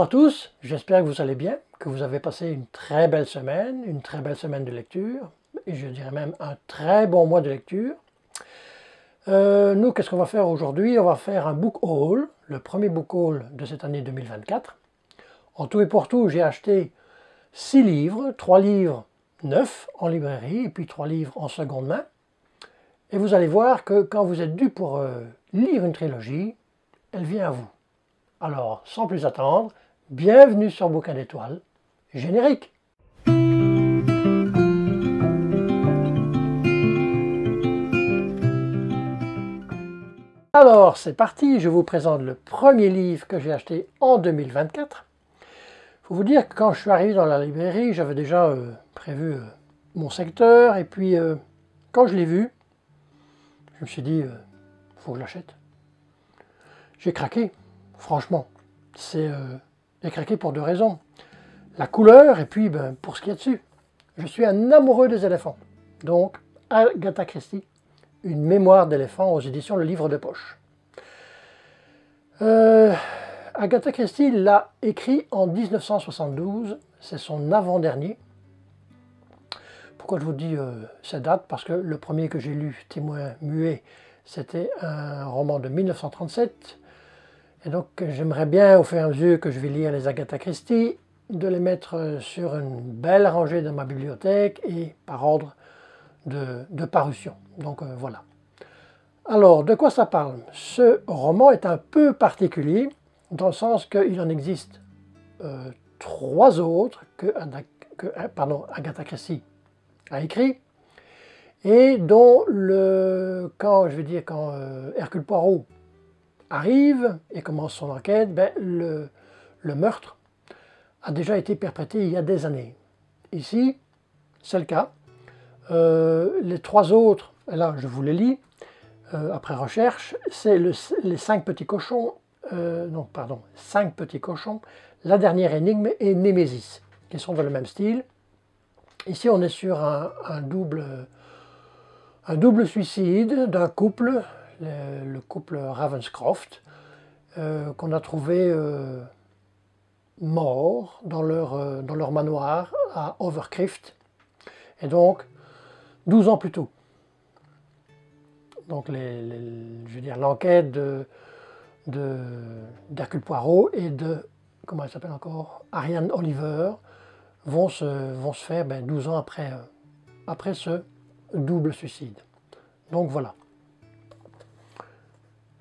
Bonjour à tous, j'espère que vous allez bien, que vous avez passé une très belle semaine, une très belle semaine de lecture, et je dirais même un très bon mois de lecture. Euh, nous, qu'est-ce qu'on va faire aujourd'hui? On va faire un book haul, le premier book haul de cette année 2024. En tout et pour tout, j'ai acheté 6 livres, 3 livres neufs en librairie, et puis 3 livres en seconde main. Et vous allez voir que quand vous êtes dû pour euh, lire une trilogie, elle vient à vous. Alors, sans plus attendre, bienvenue sur Bouquin d'étoiles, générique Alors, c'est parti, je vous présente le premier livre que j'ai acheté en 2024. Il faut vous dire que quand je suis arrivé dans la librairie, j'avais déjà euh, prévu euh, mon secteur, et puis euh, quand je l'ai vu, je me suis dit, faut que je l'achète. J'ai craqué. Franchement, c'est euh, craqué pour deux raisons. La couleur et puis ben, pour ce qu'il y a dessus. Je suis un amoureux des éléphants. Donc, Agatha Christie, une mémoire d'éléphant aux éditions Le Livre de Poche. Euh, Agatha Christie l'a écrit en 1972, c'est son avant-dernier. Pourquoi je vous dis euh, cette date? Parce que le premier que j'ai lu, Témoin muet, c'était un roman de 1937 et donc j'aimerais bien, au fur et à mesure que je vais lire les Agatha Christie, de les mettre sur une belle rangée dans ma bibliothèque et par ordre de, parution. Donc euh, voilà. Alors, de quoi ça parle? Ce roman est un peu particulier, dans le sens qu'il en existe euh, trois autres que, Agatha Christie a écrit, et dont le, quand, je vais dire, quand euh, Hercule Poirot arrive et commence son enquête, ben, le, meurtre a déjà été perpétré il y a des années. Ici, c'est le cas. Euh, les trois autres, là je vous les lis, euh, après recherche, c'est les cinq petits cochons, euh, non pardon, cinq petits cochons, la dernière énigme et Némésis, qui sont dans le même style. Ici on est sur un, double, un double suicide d'un couple le, couple Ravenscroft, euh, qu'on a trouvé euh, mort dans leur, euh, dans leur manoir à Overcryft, et donc 12 ans plus tôt. Donc les, je veux dire l'enquête de, d'Hercule Poirot et de, comment elle s'appelle encore, Ariane Oliver, vont se, vont se faire ben, 12 ans après, après ce double suicide. Donc voilà.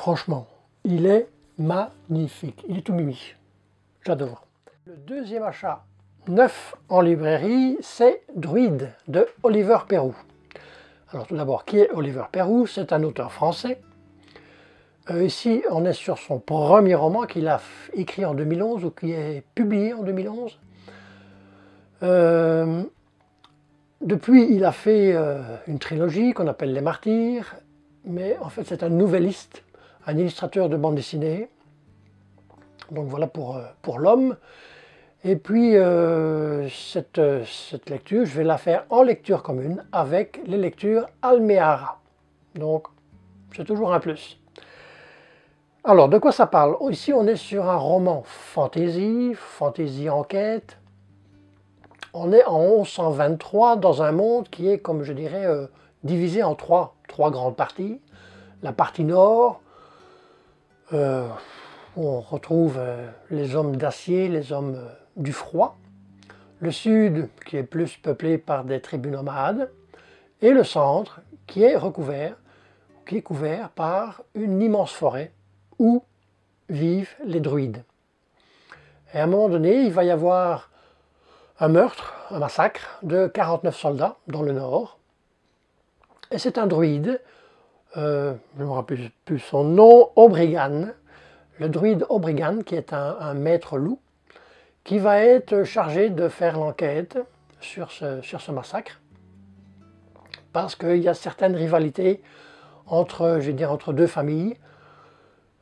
Franchement, il est magnifique. Il est tout mimi. J'adore. Le deuxième achat neuf en librairie, c'est Druide de Oliver Perrou. Alors tout d'abord, qui est Oliver Perrou C'est un auteur français. Euh, ici, on est sur son premier roman qu'il a écrit en 2011 ou qui est publié en 2011. Euh, depuis, il a fait euh, une trilogie qu'on appelle Les Martyrs, mais en fait c'est un nouvelliste un illustrateur de bande dessinée. Donc voilà pour, euh, pour l'homme. Et puis euh, cette, cette, lecture, je vais la faire en lecture commune avec les lectures Almeara. Donc c'est toujours un plus. Alors de quoi ça parle? Ici on est sur un roman fantasy, fantasy enquête. On est en 1123 dans un monde qui est, comme je dirais, euh, divisé en trois, trois grandes parties. La partie nord, euh, on retrouve euh, les hommes d'acier, les hommes euh, du froid, le sud qui est plus peuplé par des tribus nomades, et le centre qui est recouvert, qui est couvert par une immense forêt où vivent les druides. Et à un moment donné, il va y avoir un meurtre, un massacre de 49 soldats dans le nord. Et c'est un druide euh, je ne me rappelle plus son nom, Obrigan, le druide Obrigan, qui est un, maître loup, qui va être chargé de faire l'enquête sur ce, sur ce massacre, parce qu'il y a certaines rivalités entre, je dire, entre deux familles,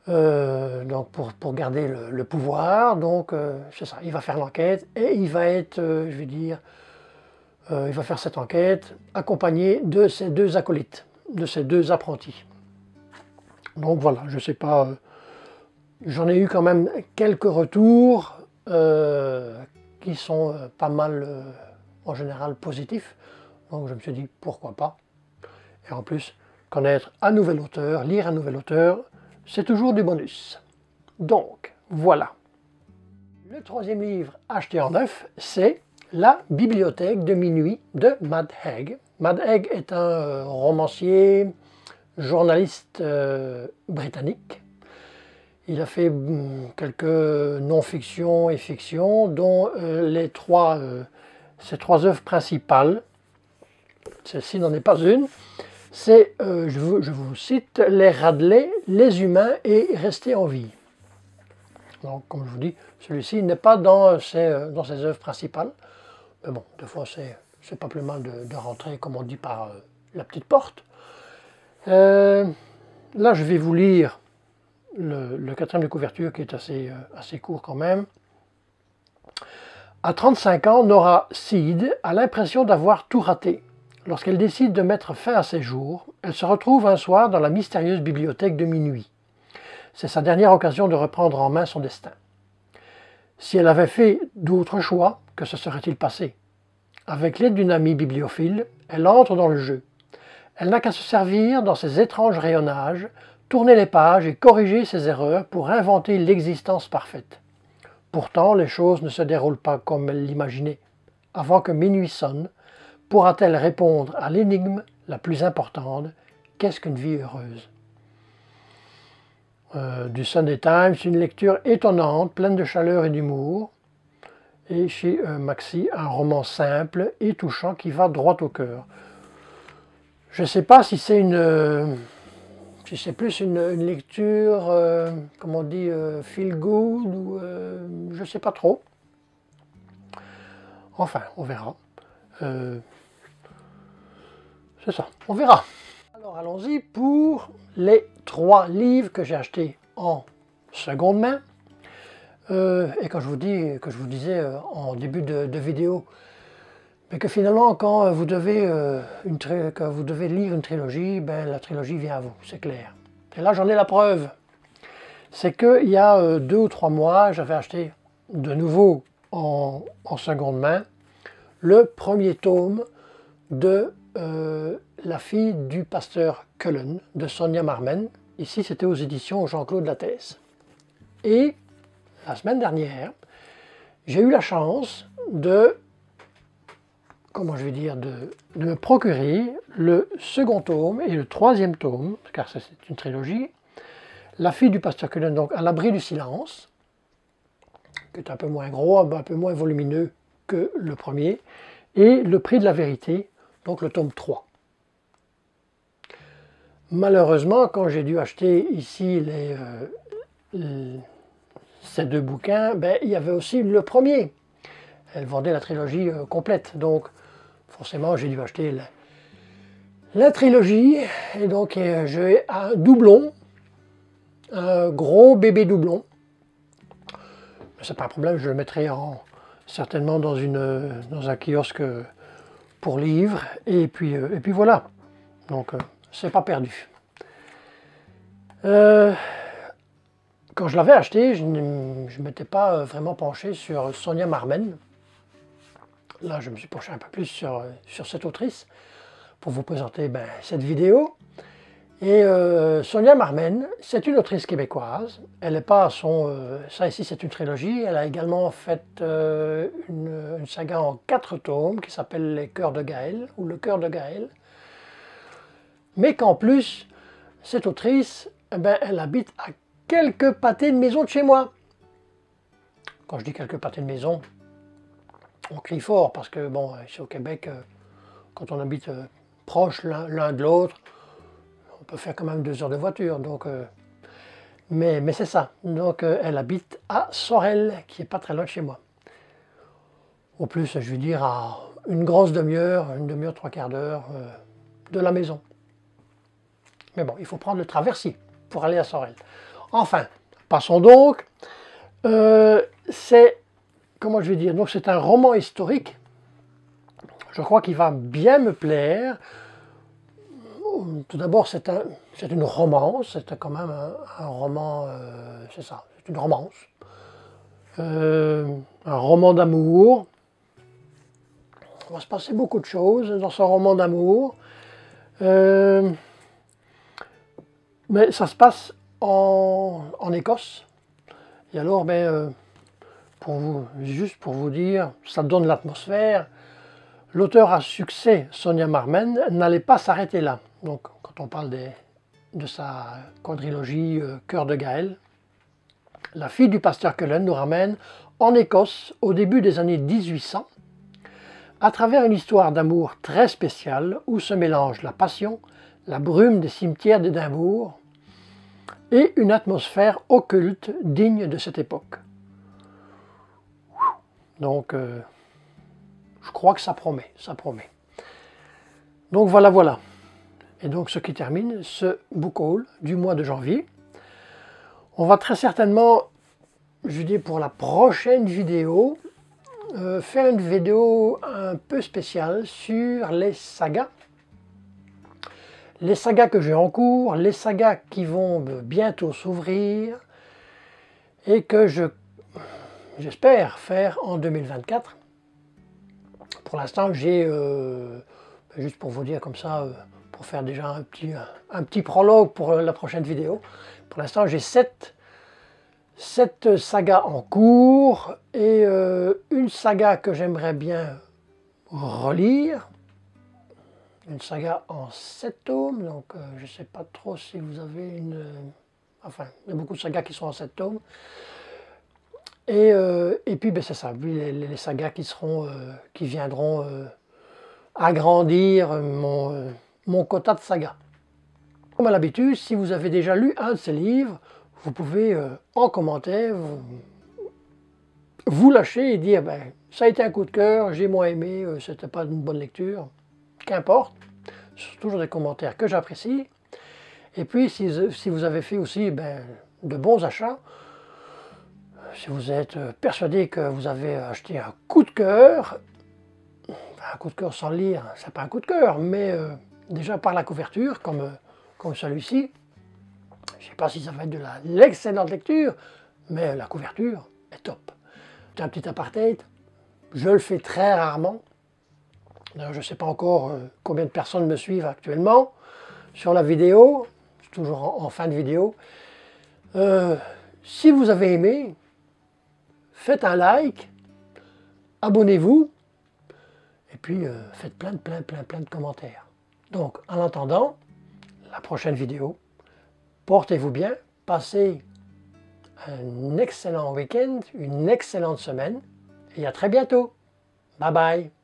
euh, donc pour, pour, garder le, pouvoir. Donc euh, c'est ça, il va faire l'enquête et il va être, je vais dire, il va faire cette enquête accompagné de ses deux acolytes de ces deux apprentis. Donc voilà, je ne sais pas, euh, j'en ai eu quand même quelques retours qui sont pas mal en général positifs. Donc je me suis dit pourquoi pas? Et en plus, connaître un nouvel auteur, lire un nouvel auteur, c'est toujours du bonus. Donc, voilà. Le troisième livre acheté en neuf, c'est La bibliothèque de minuit de Mad Haig. Mad Haig est un euh, romancier, journaliste euh, britannique. Il a fait mm, quelques non-fiction et fiction, dont euh, les trois, ses trois œuvres principales. Celle-ci n'en est pas une c'est, euh, je, vous, cite, les Radley, les humains et rester en vie. Donc, comme je vous dis, celui-ci n'est pas dans ses, dans ses œuvres principales. Mais bon, des fois, c'est, pas plus mal de, rentrer, comme on dit, par euh, la petite porte. là, je vais vous lire le, quatrième de couverture, qui est assez, assez court quand même. À 35 ans, Nora Seed a l'impression d'avoir tout raté. Lorsqu'elle décide de mettre fin à ses jours, elle se retrouve un soir dans la mystérieuse bibliothèque de minuit. C'est sa dernière occasion de reprendre en main son destin. Si elle avait fait d'autres choix, que se serait-il passé? Avec l'aide d'une amie bibliophile, elle entre dans le jeu. Elle n'a qu'à se servir dans ses étranges rayonnages, tourner les pages et corriger ses erreurs pour inventer l'existence parfaite. Pourtant, les choses ne se déroulent pas comme elle l'imaginait. Avant que minuit sonne, pourra-t-elle répondre à l'énigme la plus importante Qu'est-ce qu'une vie heureuse? Euh, Du Sunday Times, une lecture étonnante, pleine de chaleur et d'humour. Et chez euh, Maxi, un roman simple et touchant qui va droit au cœur. Je ne sais pas si c'est une. Euh, si c'est plus une, lecture, comme on dit, feel good ou. je ne sais pas trop. Enfin, on verra. C'est ça, on verra. Alors allons-y pour les trois livres que j'ai achetés en seconde main. Euh, et quand je vous dis, que je vous disais euh, en début de, vidéo, mais que finalement quand euh, vous devez, une que vous devez lire une trilogie, ben, la trilogie vient à vous, c'est clair. Et là j'en ai la preuve. C'est qu'il y a deux ou trois mois, j'avais acheté de nouveau en, en seconde main le premier tome de euh, la fille du pasteur Cullen de Sonia Marmen. Ici, c'était aux éditions Jean-Claude Lattès. Et la semaine dernière, j'ai eu la chance de, comment je vais dire, de, me procurer le second tome et le troisième tome, car c'est une trilogie, La fille du pasteur Cullen, donc à l'abri du silence, qui est un peu moins gros, un peu moins volumineux que le premier, et Le prix de la vérité donc le tome 3. Malheureusement, quand j'ai dû acheter ici euh, ces deux bouquins, ben, il y avait aussi le premier. Elle vendait la trilogie euh, complète, donc forcément j'ai dû acheter la, trilogie, et donc euh, j'ai un doublon, un gros bébé doublon. C'est pas un problème, je le mettrai en, certainement dans, une, dans un kiosque pour livres, et puis, euh, et puis voilà. Donc, euh, c'est pas perdu. Euh, quand je l'avais acheté, je ne m'étais pas vraiment penché sur Sonia Marmen. Là, je me suis penché un peu plus sur, sur cette autrice pour vous présenter ben, cette vidéo. Et euh, Sonia Marmen, c'est une autrice québécoise. Elle n'est pas son. Euh, ça ici, c'est une trilogie. Elle a également fait euh, une, saga en quatre tomes qui s'appelle Les Cœurs de Gaël ou Le Cœur de Gaël. Mais qu'en plus, cette autrice, eh ben, elle habite à quelques pâtés de maison de chez moi. Quand je dis quelques pâtés de maison, on crie fort parce que, bon, ici au Québec, quand on habite proche l'un de l'autre, peut faire quand même deux heures de voiture. Donc, euh, mais mais c'est ça. Donc euh, elle habite à Sorel, qui est pas très loin de chez moi. Au plus, je veux dire, à une grosse demi-heure, une demi-heure, trois quarts d'heure euh, de la maison. Mais bon, il faut prendre le traversier pour aller à Sorel. Enfin, passons donc. c'est, comment je vais dire, donc c'est un roman historique. Je crois qu'il va bien me plaire tout d'abord, c'est une romance, c'est quand même un, roman, euh, c'est ça, c'est une romance. euh, un roman d'amour. Il va se passer beaucoup de choses dans ce roman d'amour. Euh, mais ça se passe en, Écosse. Et alors, ben, euh, pour vous, juste pour vous dire, ça donne l'atmosphère. L'auteur à succès, Sonia Marmen, n'allait pas s'arrêter là. Donc, quand on parle de sa quadrilogie Cœur de Gaël, la fille du pasteur Cullen nous ramène en Écosse au début des années 1800, à travers une histoire d'amour très spéciale où se mélangent la passion, la brume des cimetières d'Édimbourg et une atmosphère occulte digne de cette époque. Donc, euh, je crois que ça promet, ça promet. Donc voilà, voilà. Et donc ce qui termine ce book haul du mois de janvier. On va très certainement, je dis pour la prochaine vidéo, euh, faire une vidéo un peu spéciale sur les sagas. Les sagas que j'ai en cours, les sagas qui vont bientôt s'ouvrir et que je j'espère faire en 2024. Pour l'instant, j'ai, euh, juste pour vous dire comme ça, euh, pour faire déjà un petit, prologue pour la prochaine vidéo, pour l'instant, j'ai sept, sagas en cours et euh, une saga que j'aimerais bien relire. Une saga en sept tomes, donc euh, je ne sais pas trop si vous avez une... Euh, enfin, il y a beaucoup de sagas qui sont en sept tomes. Et, et puis, ben, c'est ça, les, les, sagas qui, seront, qui viendront agrandir mon, mon quota de sagas. Comme à l'habitude, si vous avez déjà lu un de ces livres, vous pouvez euh, en commentaire vous, lâcher et dire ben, ça a été un coup de cœur, j'ai moins aimé, euh, c'était pas une bonne lecture. Qu'importe, ce sont toujours des commentaires que j'apprécie. Et puis si, vous avez fait aussi ben, de bons achats, si vous êtes persuadé que vous avez acheté un coup de cœur, un coup de cœur sans lire, c'est pas un coup de cœur, mais euh, déjà par la couverture, comme comme celui-ci. Je sais pas si ça va être de l'excellente lecture, mais la couverture est top. C'est un petit apartheid. Je le fais très rarement. Je ne sais pas encore euh, combien de personnes me suivent actuellement sur la vidéo. Toujours en, fin de vidéo. Euh, si vous avez aimé, faites un like, abonnez-vous, et puis euh, faites plein plein, plein, plein de commentaires. Donc, en attendant, la prochaine vidéo. Portez-vous bien, passez un excellent week-end, une excellente semaine et à très bientôt. Bye bye